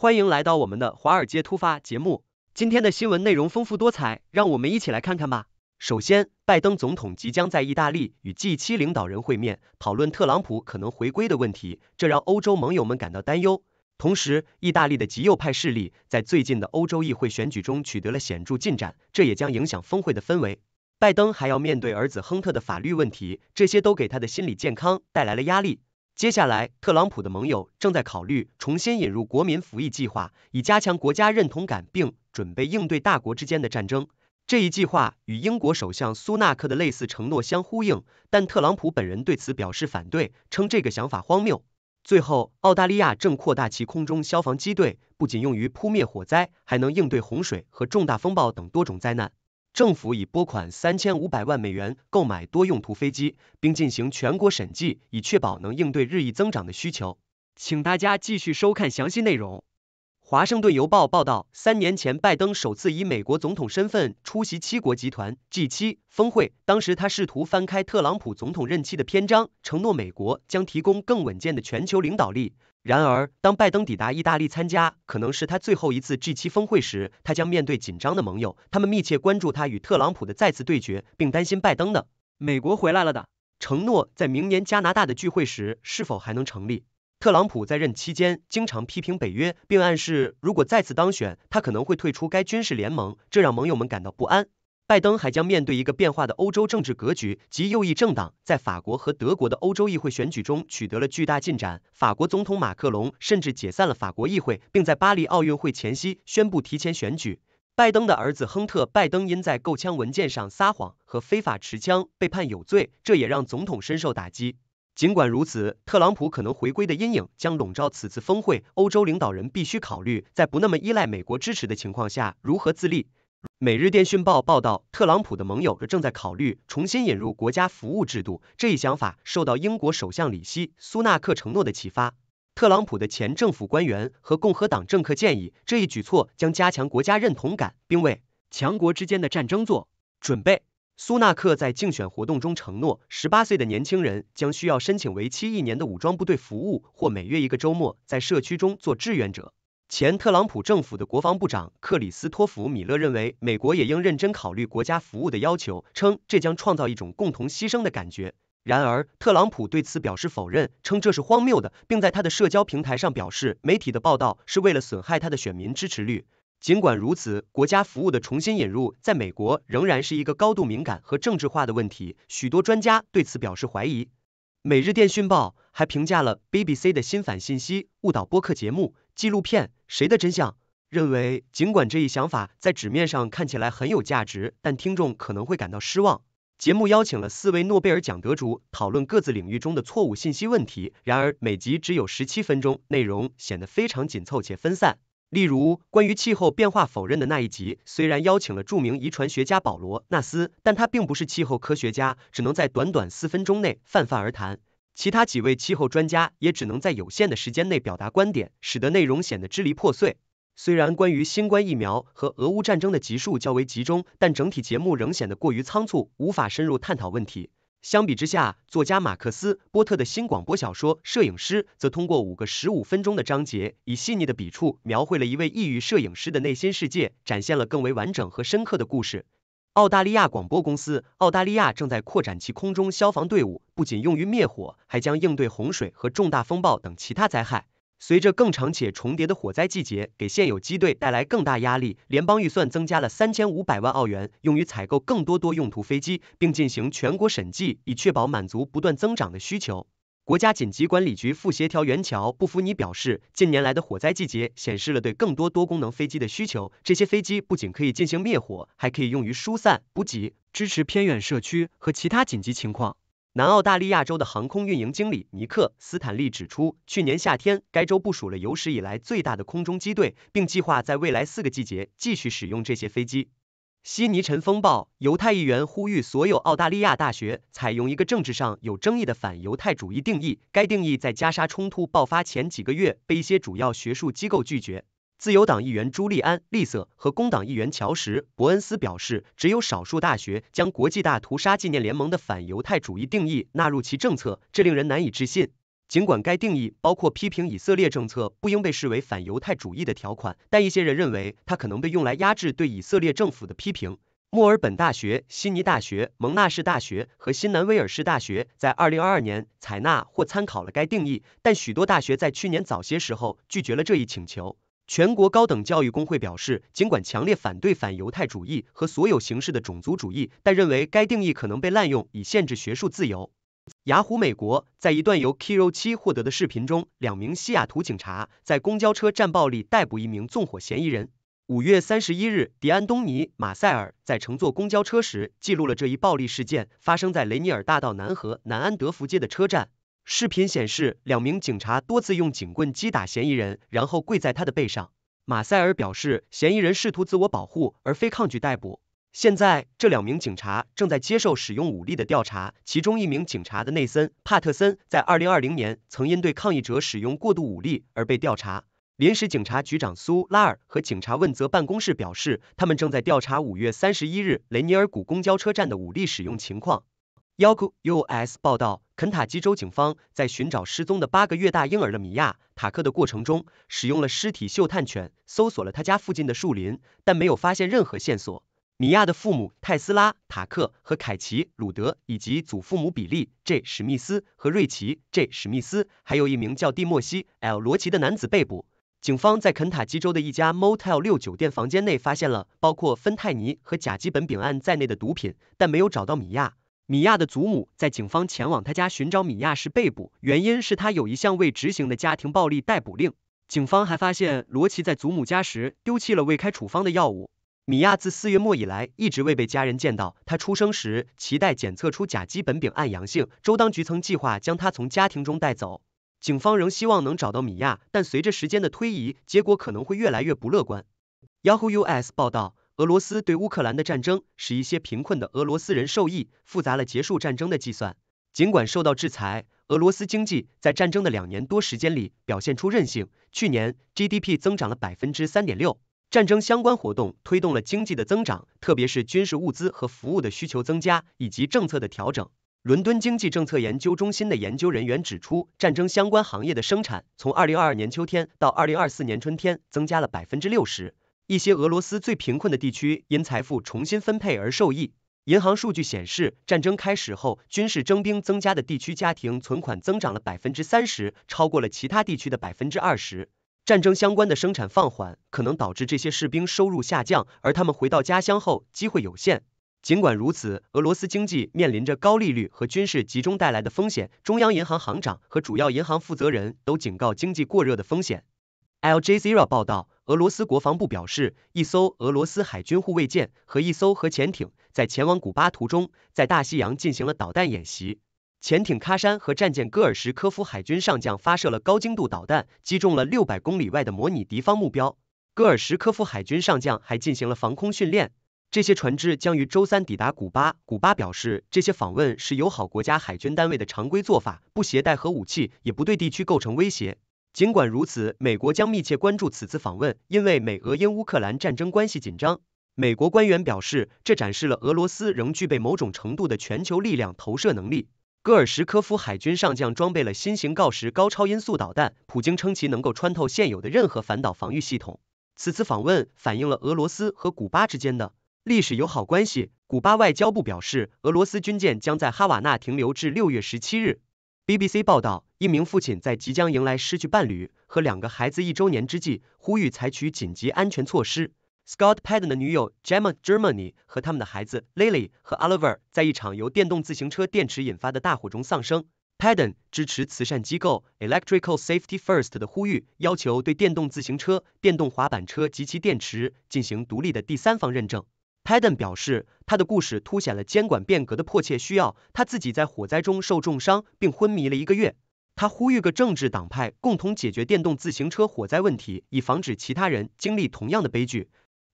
欢迎来到我们的华尔街突发节目。今天的新闻内容丰富多彩，让我们一起来看看吧。首先，拜登总统即将在意大利与 G7 领导人会面，讨论特朗普可能回归的问题，这让欧洲盟友们感到担忧。同时，意大利的极右派势力在最近的欧洲议会选举中取得了显著进展，这也将影响峰会的氛围。拜登还要面对儿子亨特的法律问题，这些都给他的心理健康带来了压力。接下来，特朗普的盟友正在考虑重新引入国民服役计划，以加强国家认同感，并准备应对大国之间的战争。这一计划与英国首相苏纳克的类似承诺相呼应，但特朗普本人对此表示反对，称这个想法荒谬。最后，澳大利亚正扩大其空中消防机队，不仅用于扑灭火灾，还能应对洪水和重大风暴等多种灾难。政府已拨款三千五百万美元购买多用途飞机，并进行全国审计，以确保能应对日益增长的需求。请大家继续收看详细内容。华盛顿邮报报道，三年前，拜登首次以美国总统身份出席七国集团 G7 峰会。当时，他试图翻开特朗普总统任期的篇章，承诺美国将提供更稳健的全球领导力。然而，当拜登抵达意大利参加可能是他最后一次 G7 峰会时，他将面对紧张的盟友，他们密切关注他与特朗普的再次对决，并担心拜登的“美国回来了”的承诺在明年加拿大的聚会时是否还能成立。特朗普在任期间经常批评北约，并暗示如果再次当选，他可能会退出该军事联盟，这让盟友们感到不安。拜登还将面对一个变化的欧洲政治格局，即右翼政党在法国和德国的欧洲议会选举中取得了巨大进展。法国总统马克龙甚至解散了法国议会，并在巴黎奥运会前夕宣布提前选举。拜登的儿子亨特·拜登因在购枪文件上撒谎和非法持枪被判有罪，这也让总统深受打击。尽管如此，特朗普可能回归的阴影将笼罩此次峰会。欧洲领导人必须考虑，在不那么依赖美国支持的情况下，如何自立。每日电讯报报道，特朗普的盟友正在考虑重新引入国家服务制度。这一想法受到英国首相里希·苏纳克承诺的启发。特朗普的前政府官员和共和党政客建议，这一举措将加强国家认同感，并为强国之间的战争做准备。苏纳克在竞选活动中承诺，十八岁的年轻人将需要申请为期一年的武装部队服务，或每月一个周末在社区中做志愿者。前特朗普政府的国防部长克里斯托弗·米勒认为，美国也应认真考虑国家服务的要求，称这将创造一种共同牺牲的感觉。然而，特朗普对此表示否认，称这是荒谬的，并在他的社交平台上表示，媒体的报道是为了损害他的选民支持率。尽管如此，国家服务的重新引入在美国仍然是一个高度敏感和政治化的问题，许多专家对此表示怀疑。每日电讯报还评价了 BBC 的新反信息误导播客节目纪录片《谁的真相》，认为尽管这一想法在纸面上看起来很有价值，但听众可能会感到失望。节目邀请了四位诺贝尔奖得主讨论各自领域中的错误信息问题，然而每集只有十七分钟，内容显得非常紧凑且分散。例如，关于气候变化否认的那一集，虽然邀请了著名遗传学家保罗·纳斯，但他并不是气候科学家，只能在短短四分钟内泛泛而谈。其他几位气候专家也只能在有限的时间内表达观点，使得内容显得支离破碎。虽然关于新冠疫苗和俄乌战争的集数较为集中，但整体节目仍显得过于仓促，无法深入探讨问题。相比之下，作家马克思·波特的新广播小说《摄影师》则通过五个十五分钟的章节，以细腻的笔触描绘了一位抑郁摄影师的内心世界，展现了更为完整和深刻的故事。澳大利亚广播公司澳大利亚正在扩展其空中消防队伍，不仅用于灭火，还将应对洪水和重大风暴等其他灾害。随着更长且重叠的火灾季节给现有机队带来更大压力，联邦预算增加了三千五百万澳元，用于采购更多多用途飞机，并进行全国审计，以确保满足不断增长的需求。国家紧急管理局副协调员乔·布福尼表示，近年来的火灾季节显示了对更多多功能飞机的需求。这些飞机不仅可以进行灭火，还可以用于疏散、补给、支持偏远社区和其他紧急情况。南澳大利亚州的航空运营经理尼克·斯坦利指出，去年夏天该州部署了有史以来最大的空中机队，并计划在未来四个季节继续使用这些飞机。悉尼晨风报犹太议员呼吁所有澳大利亚大学采用一个政治上有争议的反犹太主义定义，该定义在加沙冲突爆发前几个月被一些主要学术机构拒绝。自由党议员朱利安·利瑟和工党议员乔什·伯恩斯表示，只有少数大学将国际大屠杀纪念联盟的反犹太主义定义纳入其政策，这令人难以置信。尽管该定义包括批评以色列政策不应被视为反犹太主义的条款，但一些人认为它可能被用来压制对以色列政府的批评。墨尔本大学、悉尼大学、蒙纳士大学和新南威尔士大学在2022年采纳或参考了该定义，但许多大学在去年早些时候拒绝了这一请求。全国高等教育工会表示，尽管强烈反对反犹太主义和所有形式的种族主义，但认为该定义可能被滥用以限制学术自由。雅虎美国在一段由 Kiro 七获得的视频中，两名西雅图警察在公交车站暴力逮捕一名纵火嫌疑人。五月三十一日，迪安东尼马塞尔在乘坐公交车时记录了这一暴力事件，发生在雷尼尔大道南和南安德福街的车站。视频显示，两名警察多次用警棍击打嫌疑人，然后跪在他的背上。马塞尔表示，嫌疑人试图自我保护，而非抗拒逮捕。现在，这两名警察正在接受使用武力的调查。其中一名警察的内森帕特森在二零二零年曾因对抗议者使用过度武力而被调查。临时警察局长苏拉尔和警察问责办公室表示，他们正在调查五月三十一日雷尼尔谷公交车站的武力使用情况。Yahoo US 报道，肯塔基州警方在寻找失踪的八个月大婴儿的米亚塔克的过程中，使用了尸体嗅探犬搜索了他家附近的树林，但没有发现任何线索。米亚的父母泰斯拉塔克和凯奇鲁德，以及祖父母比利 J 史密斯和瑞奇 J 史密斯，还有一名叫蒂莫西 L 罗奇的男子被捕。警方在肯塔基州的一家 Motel 六酒店房间内发现了包括芬太尼和甲基苯丙胺在内的毒品，但没有找到米亚。米亚的祖母在警方前往他家寻找米亚时被捕，原因是他有一项未执行的家庭暴力逮捕令。警方还发现罗奇在祖母家时丢弃了未开处方的药物。米亚自四月末以来一直未被家人见到，他出生时脐带检测出甲基苯丙胺阳性，州当局曾计划将他从家庭中带走。警方仍希望能找到米亚，但随着时间的推移，结果可能会越来越不乐观。Yahoo US 报道，俄罗斯对乌克兰的战争使一些贫困的俄罗斯人受益，复杂了结束战争的计算。尽管受到制裁，俄罗斯经济在战争的两年多时间里表现出韧性。去年 GDP 增长了百分之三点六。战争相关活动推动了经济的增长，特别是军事物资和服务的需求增加，以及政策的调整。伦敦经济政策研究中心的研究人员指出，战争相关行业的生产从2022年秋天到2024年春天增加了百分之六十。一些俄罗斯最贫困的地区因财富重新分配而受益。银行数据显示，战争开始后，军事征兵增加的地区家庭存款增长了百分之三十，超过了其他地区的百分之二十。战争相关的生产放缓可能导致这些士兵收入下降，而他们回到家乡后机会有限。尽管如此，俄罗斯经济面临着高利率和军事集中带来的风险。中央银行行长和主要银行负责人都警告经济过热的风险。Al Jazeera 报道，俄罗斯国防部表示，一艘俄罗斯海军护卫舰和一艘核潜艇在前往古巴途中，在大西洋进行了导弹演习。潜艇喀山和战舰戈尔什科夫海军上将发射了高精度导弹，击中了六百公里外的模拟敌方目标。戈尔什科夫海军上将还进行了防空训练。这些船只将于周三抵达古巴。古巴表示，这些访问是友好国家海军单位的常规做法，不携带核武器，也不对地区构成威胁。尽管如此，美国将密切关注此次访问，因为美俄因乌克兰战争关系紧张。美国官员表示，这展示了俄罗斯仍具备某种程度的全球力量投射能力。戈尔什科夫海军上将装备了新型锆石高超音速导弹，普京称其能够穿透现有的任何反导防御系统。此次访问反映了俄罗斯和古巴之间的。历史友好关系。古巴外交部表示，俄罗斯军舰将在哈瓦那停留至六月十七日。BBC 报道，一名父亲在即将迎来失去伴侣和两个孩子一周年之际，呼吁采取紧急安全措施。Scott Padden 的女友 Gemma Germany 和他们的孩子 Lily 和 Oliver 在一场由电动自行车电池引发的大火中丧生。Padden 支持慈善机构 Electrical Safety First 的呼吁，要求对电动自行车、电动滑板车及其电池进行独立的第三方认证。Padden 表示，他的故事凸显了监管变革的迫切需要。他自己在火灾中受重伤并昏迷了一个月。他呼吁各政治党派共同解决电动自行车火灾问题，以防止其他人经历同样的悲剧。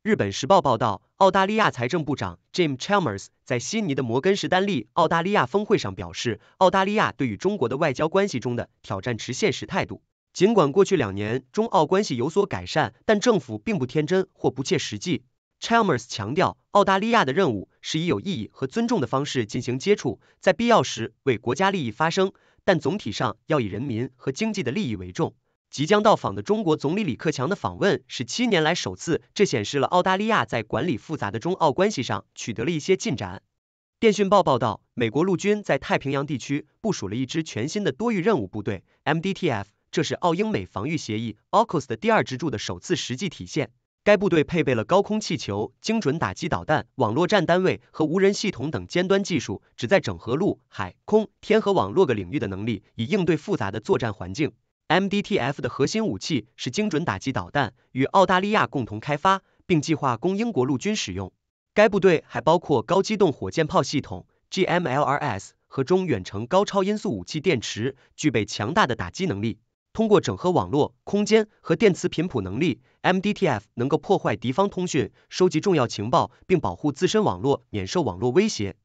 日本时报报道，澳大利亚财政部长 Jim Chalmers 在悉尼的摩根士丹利澳大利亚峰会上表示，澳大利亚对与中国的外交关系中的挑战持现实态度。尽管过去两年中澳关系有所改善，但政府并不天真或不切实际。Chalmers 强调，澳大利亚的任务是以有意义和尊重的方式进行接触，在必要时为国家利益发声。但总体上要以人民和经济的利益为重。即将到访的中国总理李克强的访问是七年来首次，这显示了澳大利亚在管理复杂的中澳关系上取得了一些进展。电讯报报道，美国陆军在太平洋地区部署了一支全新的多域任务部队 MDTF，这是澳英美防御协议 AUKUS 的第二支柱的首次实际体现。该部队配备了高空气球、精准打击导弹、网络战单位和无人系统等尖端技术，旨在整合陆、海、空、天和网络各领域的能力，以应对复杂的作战环境。MDTF 的核心武器是精准打击导弹，与澳大利亚共同开发，并计划供英国陆军使用。该部队还包括高机动火箭炮系统 GMLRS 和中远程高超音速武器电池，具备强大的打击能力。通过整合网络、空间和电磁频谱能力，MDTF 能够破坏敌方通讯、收集重要情报，并保护自身网络免受网络威胁。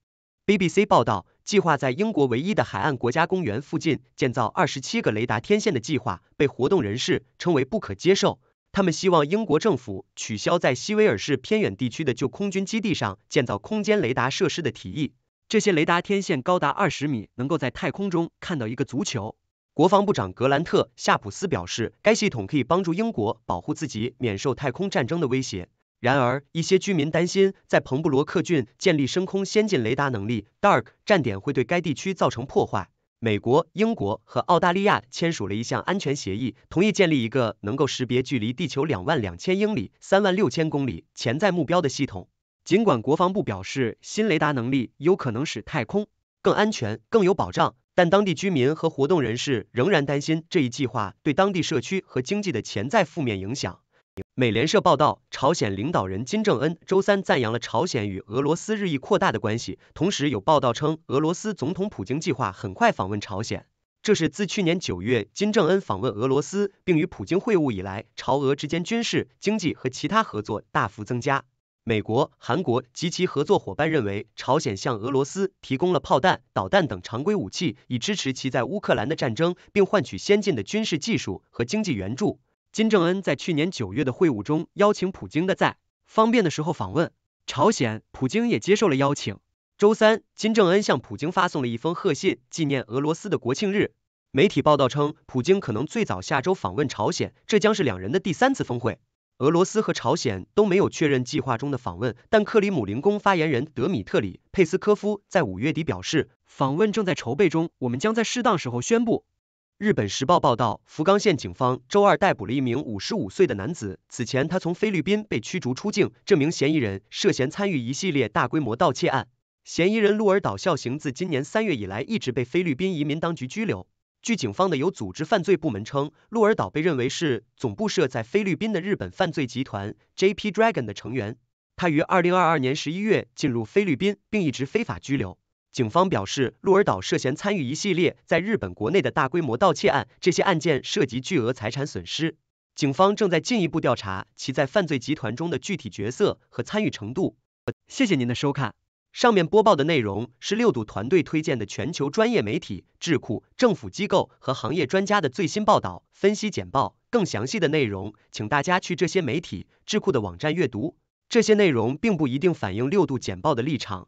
BBC 报道，计划在英国唯一的海岸国家公园附近建造二十七个雷达天线的计划被活动人士称为不可接受。他们希望英国政府取消在西威尔士偏远地区的旧空军基地上建造空间雷达设施的提议。这些雷达天线高达二十米，能够在太空中看到一个足球。国防部长格兰特·夏普斯表示，该系统可以帮助英国保护自己免受太空战争的威胁。然而，一些居民担心，在彭布罗克郡建立深空先进雷达能力 （DARK） 站点会对该地区造成破坏。美国、英国和澳大利亚签署了一项安全协议，同意建立一个能够识别距离地球两万两千英里（三万六千公里）潜在目标的系统。尽管国防部表示，新雷达能力有可能使太空更安全、更有保障。但当地居民和活动人士仍然担心这一计划对当地社区和经济的潜在负面影响。美联社报道，朝鲜领导人金正恩周三赞扬了朝鲜与俄罗斯日益扩大的关系，同时有报道称，俄罗斯总统普京计划很快访问朝鲜。这是自去年九月金正恩访问俄罗斯并与普京会晤以来，朝俄之间军事、经济和其他合作大幅增加。美国、韩国及其合作伙伴认为，朝鲜向俄罗斯提供了炮弹、导弹等常规武器，以支持其在乌克兰的战争，并换取先进的军事技术和经济援助。金正恩在去年九月的会晤中邀请普京的在方便的时候访问朝鲜，普京也接受了邀请。周三，金正恩向普京发送了一封贺信，纪念俄罗斯的国庆日。媒体报道称，普京可能最早下周访问朝鲜，这将是两人的第三次峰会。俄罗斯和朝鲜都没有确认计划中的访问，但克里姆林宫发言人德米特里·佩斯科夫在五月底表示，访问正在筹备中，我们将在适当时候宣布。日本时报报道，福冈县警方周二逮捕了一名五十五岁的男子，此前他从菲律宾被驱逐出境，这名嫌疑人涉嫌参与一系列大规模盗窃案。嫌疑人鹿儿岛孝行自今年三月以来一直被菲律宾移民当局拘留。据警方的有组织犯罪部门称，鹿儿岛被认为是总部设在菲律宾的日本犯罪集团 J.P. Dragon 的成员。他于二零二二年十一月进入菲律宾，并一直非法拘留。警方表示，鹿儿岛涉嫌参与一系列在日本国内的大规模盗窃案，这些案件涉及巨额财产损失。警方正在进一步调查其在犯罪集团中的具体角色和参与程度。谢谢您的收看。上面播报的内容是六度团队推荐的全球专业媒体、智库、政府机构和行业专家的最新报道、分析简报。更详细的内容，请大家去这些媒体、智库的网站阅读。这些内容并不一定反映六度简报的立场，